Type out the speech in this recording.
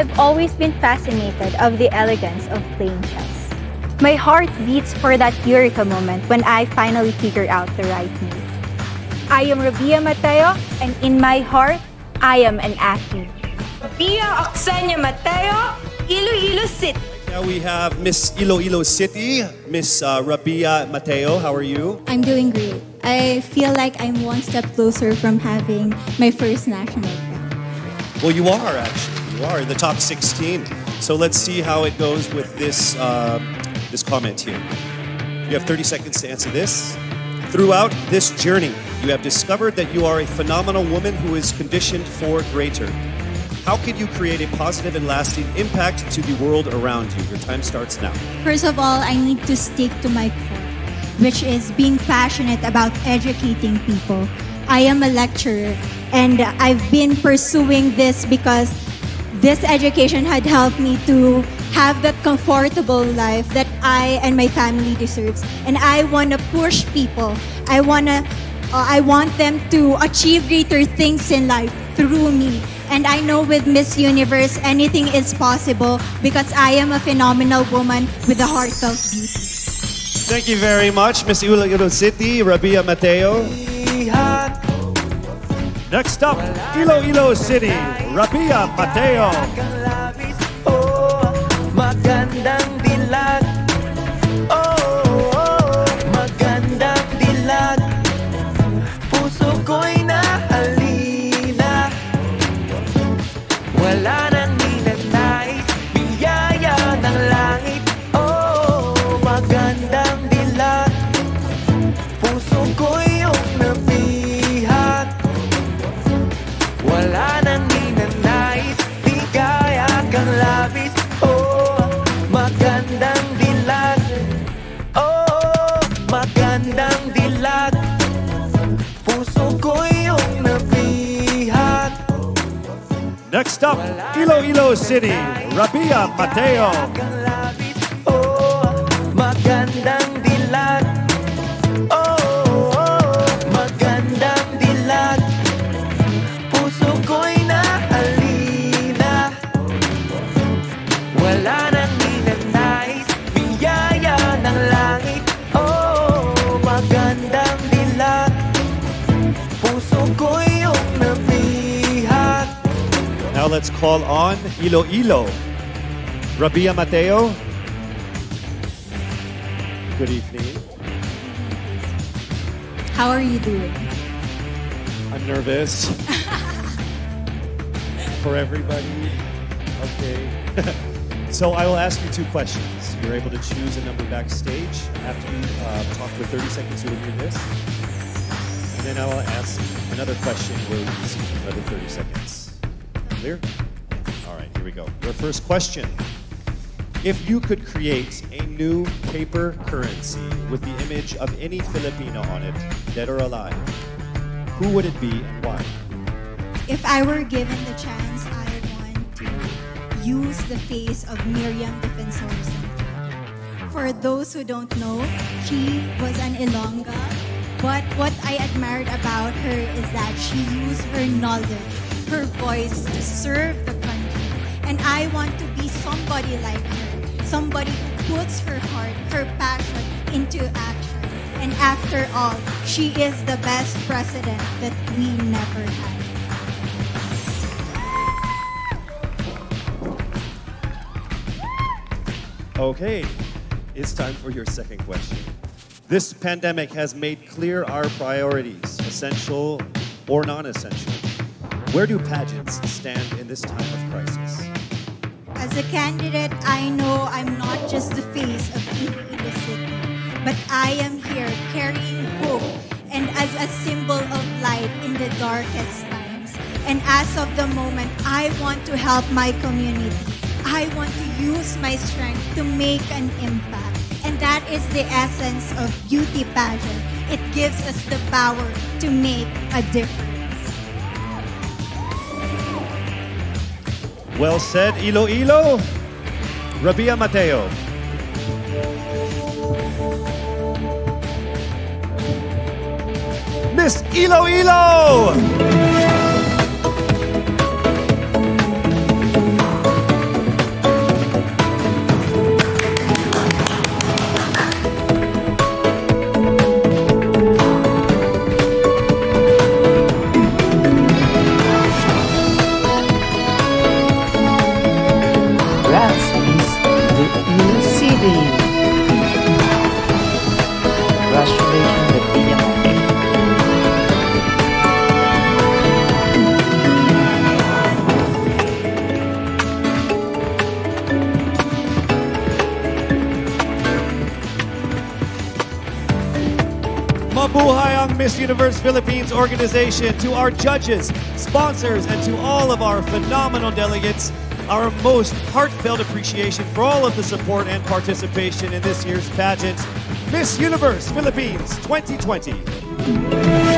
I've always been fascinated of the elegance of playing chess. My heart beats for that eureka moment when I finally figure out the right move. I am Rabiya Mateo, and in my heart, I am an athlete. Rabiya Occeña Mateo, Iloilo City. Now we have Miss Iloilo City, Miss uh, Rabiya Mateo. How are you? I'm doing great. I feel like I'm one step closer from having my first national crown. Well, you are actually. You are in the top 16. So let's see how it goes with this uh, this comment here. You have 30 seconds to answer this. Throughout this journey, you have discovered that you are a phenomenal woman who is conditioned for greater. How can you create a positive and lasting impact to the world around you? Your time starts now. First of all, I need to stick to my core, which is being passionate about educating people. I am a lecturer and I've been pursuing this because this education had helped me to have that comfortable life that I and my family deserves. And I want to push people. I want to uh, I want them to achieve greater things in life through me. And I know with Miss Universe, anything is possible because I am a phenomenal woman with a heart of beauty. Thank you very much, Miss Iloilo City, Rabiya Mateo. Next up, Iloilo City, Rabia Mateo. Magandang dilag. Oh, oh, magandang dilag. Puso ko'y nahalina Wala nang ninanais. Biyaya ng langit. Oh, magandang Next up, Iloilo City, Rabiya Mateo. Let's call on Iloilo. Rabiya Mateo. Good evening. How are you doing? I'm nervous. For everybody. Okay. so I will ask you two questions. You're able to choose a number backstage after we uh, talk for 30 seconds. You'll hear this. And then I will ask another question where we can see another 30 seconds. Clear? All right, here we go. Your first question. If you could create a new paper currency with the image of any Filipino on it, dead or alive, who would it be and why? If I were given the chance, I want to use the face of Miriam Defensor. For those who don't know, she was an Ilongga, but what I admired about her is that she used her knowledge, her voice to serve the country. And I want to be somebody like her, somebody who puts her heart, her passion into action. And after all, she is the best president that we never had. Okay, it's time for your second question. This pandemic has made clear our priorities, essential or non essential. Where do pageants stand in this time of crisis? As a candidate, I know I'm not just the face of Iloilo City, but I am here carrying hope and as a symbol of light in the darkest times. And as of the moment, I want to help my community. I want to use my strength to make an impact. And that is the essence of beauty pageant. It gives us the power to make a difference. Well said, Iloilo. Rabiya Mateo. Miss Iloilo! Miss Universe Philippines organization, to our judges, sponsors, and to all of our phenomenal delegates, our most heartfelt appreciation for all of the support and participation in this year's pageant, Miss Universe Philippines 2020.